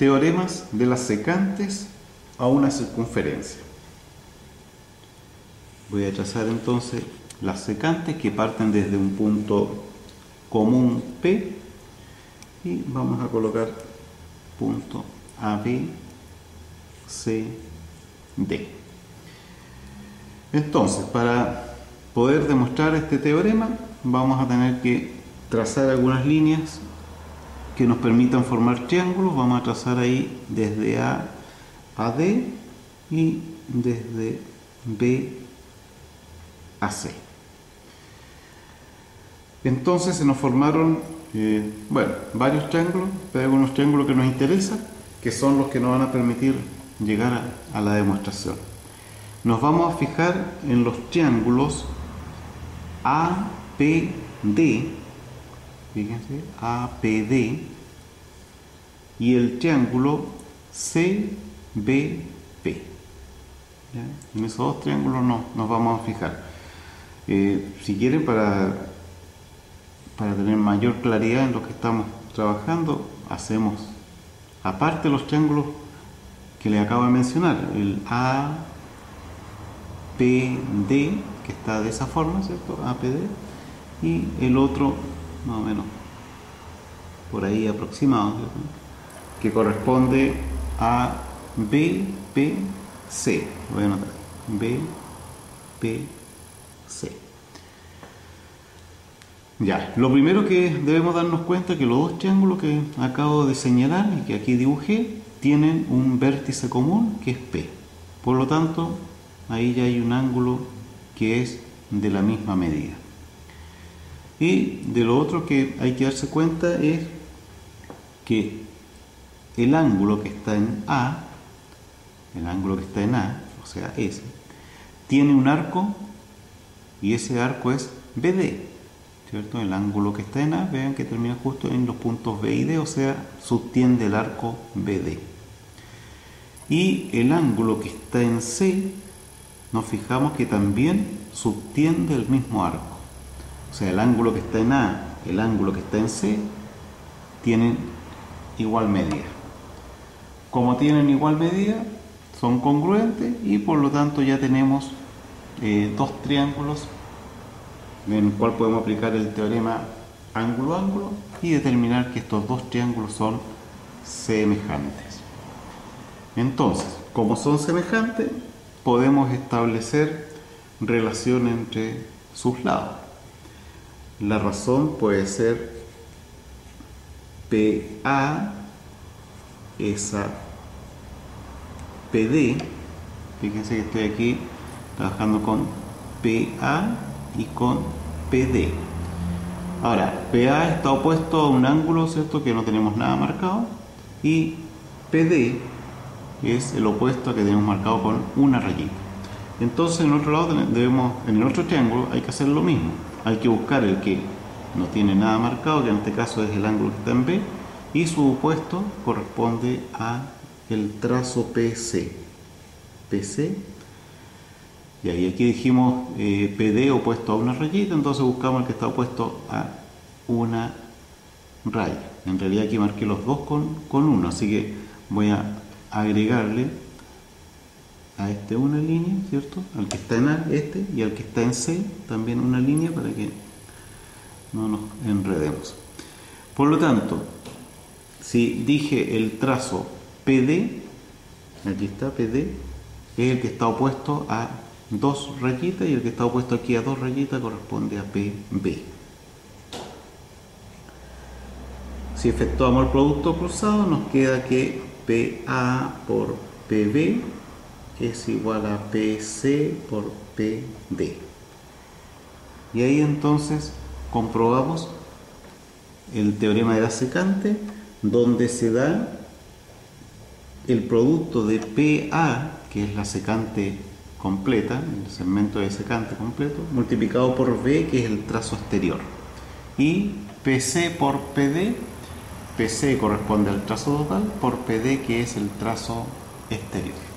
teoremas de las secantes a una circunferencia. Voy a trazar entonces las secantes que parten desde un punto común P y vamos a colocar punto A, B, C, D. Entonces, para poder demostrar este teorema, vamos a tener que trazar algunas líneas que nos permitan formar triángulos. Vamos a trazar ahí desde A a D y desde B a C. Entonces se nos formaron, eh, bueno, varios triángulos, pero hay algunos triángulos que nos interesan, que son los que nos van a permitir llegar a, a la demostración. Nos vamos a fijar en los triángulos APD, fíjense, APD, y el triángulo CBP. En esos dos triángulos no, nos vamos a fijar. Eh, si quieren, para, para tener mayor claridad en lo que estamos trabajando, hacemos, aparte los triángulos que les acabo de mencionar, el APD, que está de esa forma, ¿cierto? APD, y el otro, más o menos, por ahí aproximado, que corresponde a BPC. Voy a anotar. BPC. Ya, lo primero que debemos darnos cuenta es que los dos triángulos que acabo de señalar y que aquí dibujé tienen un vértice común que es P. Por lo tanto, ahí ya hay un ángulo que es de la misma medida. Y de lo otro que hay que darse cuenta es que el ángulo que está en A, el ángulo que está en A, o sea S, tiene un arco y ese arco es BD, ¿cierto? El ángulo que está en A, vean que termina justo en los puntos B y D, o sea, subtiende el arco BD. Y el ángulo que está en C, nos fijamos que también subtiende el mismo arco. O sea, el ángulo que está en A, el ángulo que está en C, tienen igual medida. Como tienen igual medida, son congruentes y por lo tanto ya tenemos eh, dos triángulos en el cual podemos aplicar el teorema ángulo-ángulo y determinar que estos dos triángulos son semejantes. Entonces, como son semejantes, podemos establecer relación entre sus lados. La razón puede ser PA esa PD, fíjense que estoy aquí trabajando con PA y con PD. Ahora, PA está opuesto a un ángulo, ¿cierto? Que no tenemos nada marcado. Y PD es el opuesto que tenemos marcado con una rayita. Entonces, en otro lado debemos, en el otro triángulo hay que hacer lo mismo. Hay que buscar el que no tiene nada marcado, que en este caso es el ángulo que está en B, y su opuesto corresponde a el trazo PC. PC. Y ahí aquí dijimos eh, PD opuesto a una rayita, entonces buscamos el que está opuesto a una raya. En realidad aquí marqué los dos con, con uno, así que voy a agregarle a este una línea, ¿cierto? Al que está en A, este, y al que está en C, también una línea para que no nos enredemos. Por lo tanto, si dije el trazo PD, aquí está PD, es el que está opuesto a dos rayitas y el que está opuesto aquí a dos rayitas corresponde a PB. Si efectuamos el producto cruzado nos queda que PA por PB es igual a PC por PD. Y ahí entonces comprobamos el teorema de la secante donde se da el producto de PA, que es la secante completa, el segmento de secante completo, multiplicado por B, que es el trazo exterior. Y PC por PD, PC corresponde al trazo total, por PD, que es el trazo exterior.